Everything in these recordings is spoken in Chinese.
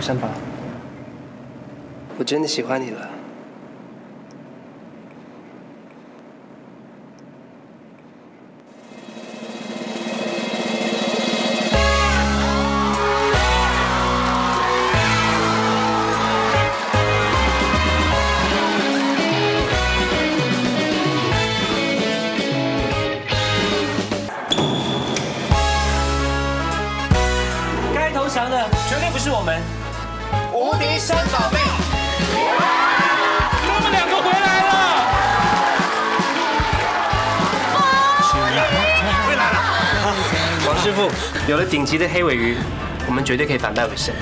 山宝，我真的喜欢你了。傅，有了顶级的黑尾鱼，我们绝对可以反败为胜。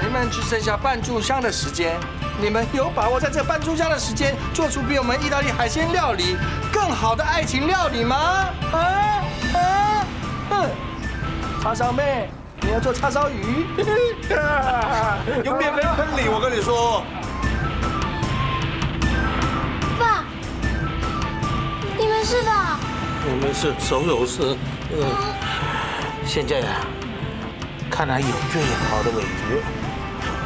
你们只剩下半炷香的时间，你们有把握在这半炷香的时间做出比我们意大利海鲜料理更好的爱情料理吗？啊啊！哼！叉烧妹，你要做叉烧鱼？有免费喷礼，我跟你说。爸，你没事吧？我们是，手有事。嗯，现在啊，看来有最好的尾鱼，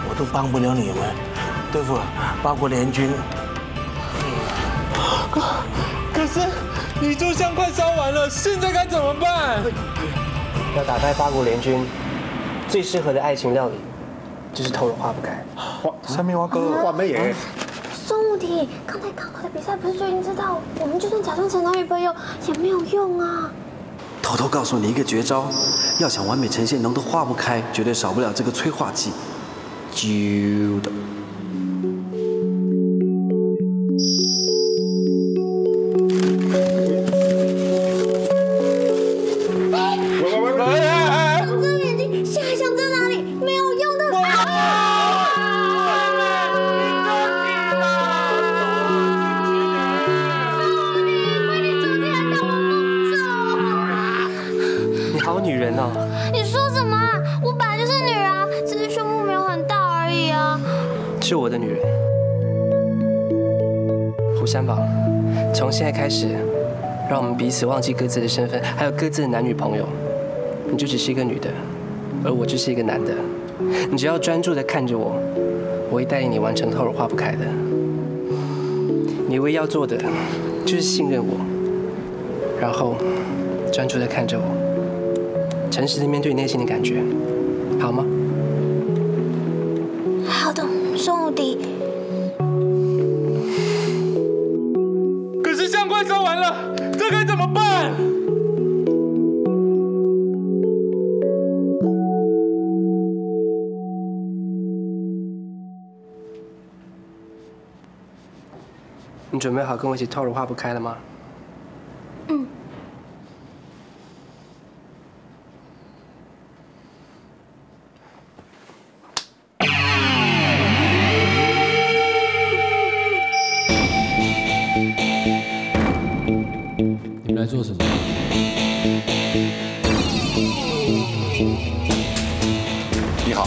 我都帮不了你们，对付八国联军。可是你就像快烧完了，现在该怎么办？要打败八国联军，最适合的爱情料理就是偷了花不开。三面花哥，画眉耶。刚才刚好的比赛不是就已经知道，我们就算假装成男女朋友也没有用啊。偷偷告诉你一个绝招，要想完美呈现浓得化不开，绝对少不了这个催化剂，啾的。女人哦！你说什么啊？我本来就是女人啊，只是胸部没有很大而已啊。是我的女人。胡三宝，从现在开始，让我们彼此忘记各自的身份，还有各自的男女朋友。你就只是一个女的，而我就是一个男的。你只要专注的看着我，我会带领你完成透儿化不开的。你唯一要做的，就是信任我，然后专注的看着我，诚实的面对你内心的感觉，好吗？好的，宋无敌。可是相快烧完了，这该怎么办？你准备好跟我一起透儿化不开了吗？来做什么？你好，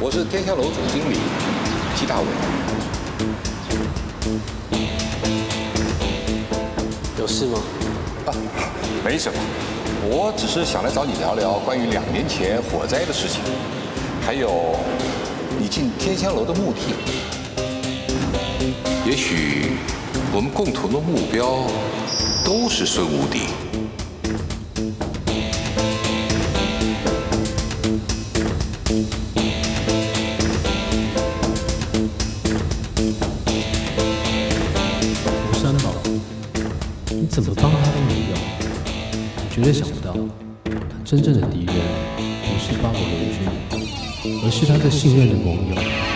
我是天香楼总经理季大伟。有事吗？啊，没什么，我只是想来找你聊聊关于两年前火灾的事情，还有你进天香楼的目的。也许我们共同的目标都是孙无敌。吴三宝，你怎么帮他都没用，绝对想不到，他真正的敌人不是八国联军，而是他最信任的盟友。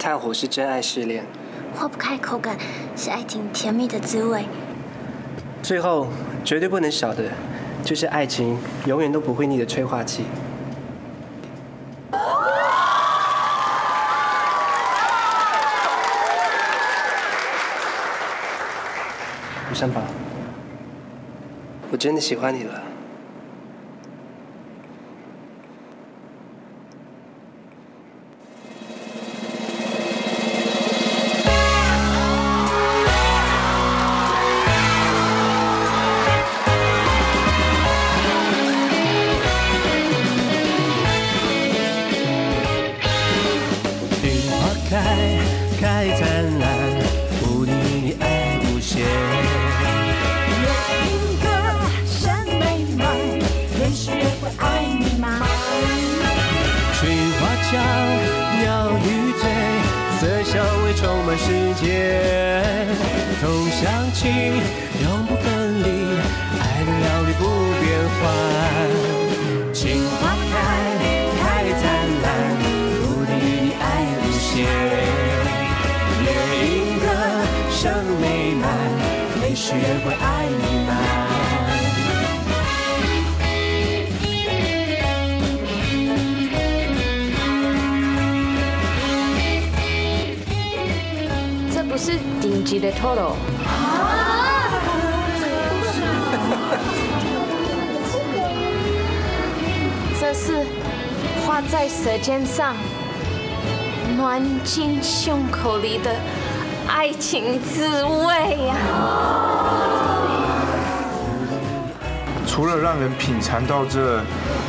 炭火是真爱试炼，化不开口感是爱情甜蜜的滋味。最后绝对不能少的，就是爱情永远都不会腻的催化剂。吴三宝，我真的喜欢你了。永不分离，爱的料理不变换。情花开，开灿烂，无敌与你爱无限。夜莺歌声美满，也学会爱你吗？这不是顶级的 Toro，是画在舌尖上、暖进胸口里的爱情滋味呀、除了让人品尝到这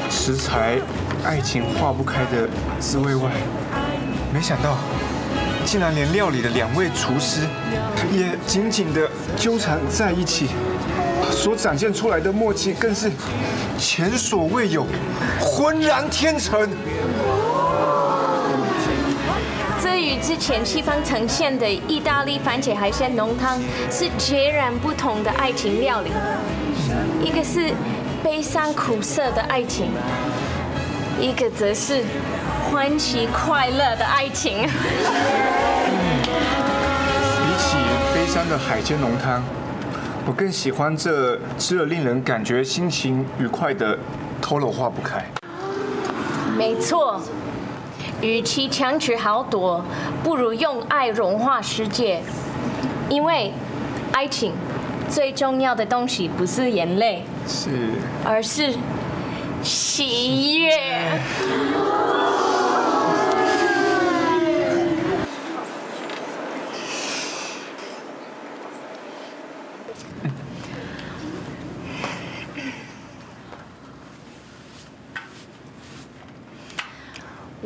食材爱情化不开的滋味外，没想到竟然连料理的两位厨师也紧紧的纠缠在一起，所展现出来的默契更是前所未有，浑然天成。这与之前西方呈现的意大利番茄海鲜浓汤是截然不同的爱情料理，一个是悲伤苦涩的爱情，一个则是欢喜快乐的爱情。比起悲伤的海鲜浓汤，我更喜欢这吃了令人感觉心情愉快的 Toro 化不开。没错，与其强取豪夺，不如用爱融化世界。因为爱情最重要的东西不是眼泪，是而是喜悦。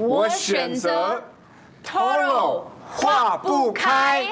我选择 Toro 化不开。